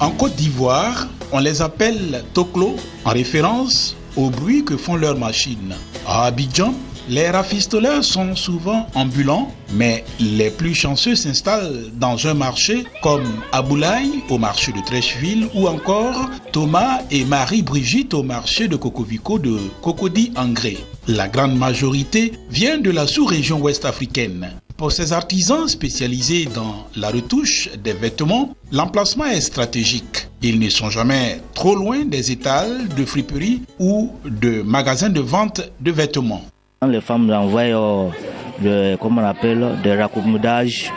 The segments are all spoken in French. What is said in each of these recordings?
En Côte d'Ivoire, on les appelle toklo en référence au bruit que font leurs machines. À Abidjan, les rafistoleurs sont souvent ambulants, mais les plus chanceux s'installent dans un marché comme Aboulaye au marché de Trècheville ou encore Thomas et Marie-Brigitte au marché de Cocovico de Cocody Angré. La grande majorité vient de la sous-région ouest africaine. Pour ces artisans spécialisés dans la retouche des vêtements, l'emplacement est stratégique. Ils ne sont jamais trop loin des étals de friperies ou de magasins de vente de vêtements. Les femmes envoient, euh, on appelle, des raccommodages.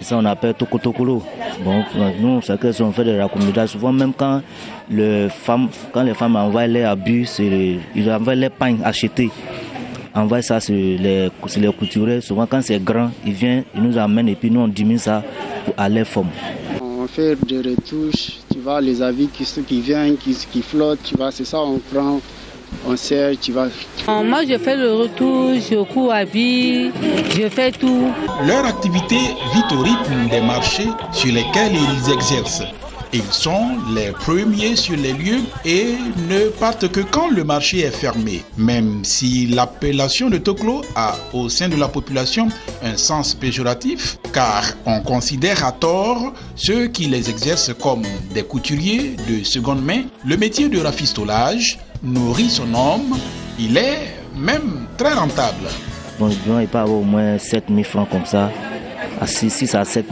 Ça, on appelle tokotokolo. Bon, nous, c'est que on fait des raccommodages. Souvent, même quand, le femme, quand les femmes envoient les abus, ils envoient les pagnes achetés. Envoient ça sur les, sur les couturiers. Souvent, quand c'est grand, ils viennent, ils nous amènent et puis nous, on diminue ça à les femmes. On fait des retouches, tu vois, les avis qui, qui viennent, qui, qui flottent, tu vois, c'est ça, on prend on sert, tu vas. Moi, je fais le retour, je cours à vie, je fais tout. Leur activité vit au rythme des marchés sur lesquels ils exercent. Ils sont les premiers sur les lieux et ne partent que quand le marché est fermé. Même si l'appellation de Toklo a au sein de la population un sens péjoratif, car on considère à tort ceux qui les exercent comme des couturiers de seconde main, le métier de rafistolage nourrit son homme, il est même très rentable. Bon, avoir au moins 7 000 francs comme ça, à 6, à 7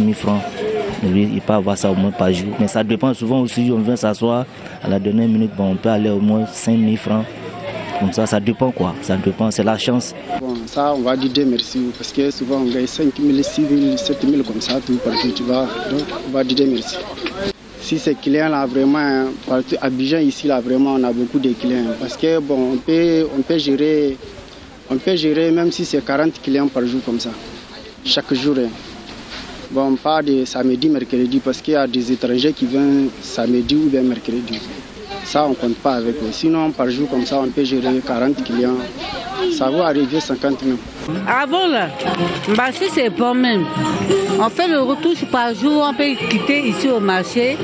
000 francs. il peut avoir ça au moins par jour. Mais ça dépend souvent aussi, on vient s'asseoir à la dernière minute, bon, on peut aller au moins 5 000 francs. Comme ça, ça dépend quoi, ça dépend, c'est la chance. Bon, ça, on va dire merci, parce que souvent on gagne 5 000, 6 000, 7 000 comme ça, tout partout, tu vois. Donc, on va dire merci si ces clients-là, vraiment, partout à Bijan, ici, là, vraiment, on a beaucoup de clients. Parce que, bon, on peut, on peut gérer, on peut gérer même si c'est 40 clients par jour comme ça, chaque jour. Hein. Bon, pas de samedi, mercredi, parce qu'il y a des étrangers qui viennent samedi ou bien mercredi. Ça, on ne compte pas avec eux. Sinon, par jour, comme ça, on peut gérer 40 clients. Ça va arriver 50 000. Avant, là, bah, si c'est bon même. On fait le retour par jour, on peut quitter ici au marché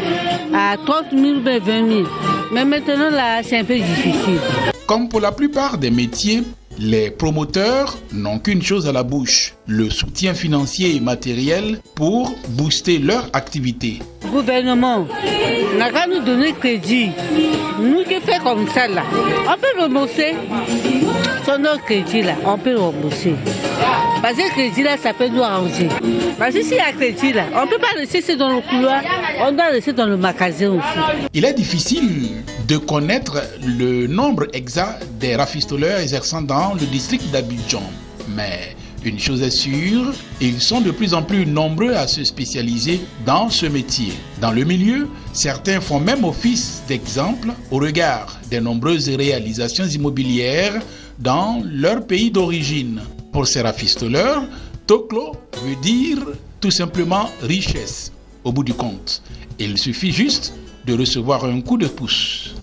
à 30 000 ou 20 000. Mais maintenant, là, c'est un peu difficile. Comme pour la plupart des métiers, les promoteurs n'ont qu'une chose à la bouche, le soutien financier et matériel pour booster leur activité. Le gouvernement n'a qu'à nous donner crédit. Nous qui faisons comme ça, là, on peut rembourser. Sur notre crédit, là, on peut rembourser. Parce que le crédit, là, ça peut nous arranger. Parce que s'il y a crédit, là, on ne peut pas laisser dans le couloir, on doit laisser dans le magasin aussi. Il est difficile de connaître le nombre exact des rafistoleurs exerçant dans le district d'Abidjan. Mais une chose est sûre, ils sont de plus en plus nombreux à se spécialiser dans ce métier. Dans le milieu, certains font même office d'exemple au regard des nombreuses réalisations immobilières dans leur pays d'origine. Pour ces rafistoleurs, Toklo veut dire tout simplement richesse au bout du compte. Il suffit juste de recevoir un coup de pouce.